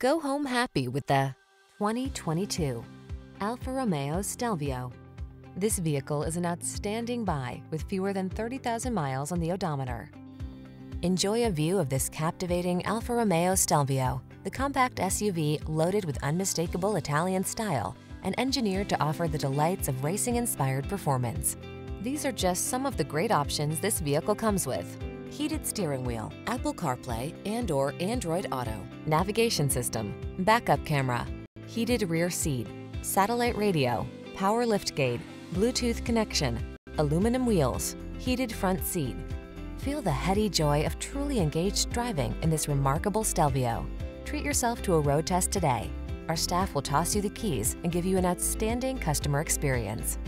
Go home happy with the 2022 Alfa Romeo Stelvio. This vehicle is an outstanding buy with fewer than 30,000 miles on the odometer. Enjoy a view of this captivating Alfa Romeo Stelvio, the compact SUV loaded with unmistakable Italian style and engineered to offer the delights of racing-inspired performance. These are just some of the great options this vehicle comes with. Heated steering wheel, Apple CarPlay and or Android Auto, navigation system, backup camera, heated rear seat, satellite radio, power liftgate, Bluetooth connection, aluminum wheels, heated front seat. Feel the heady joy of truly engaged driving in this remarkable Stelvio. Treat yourself to a road test today. Our staff will toss you the keys and give you an outstanding customer experience.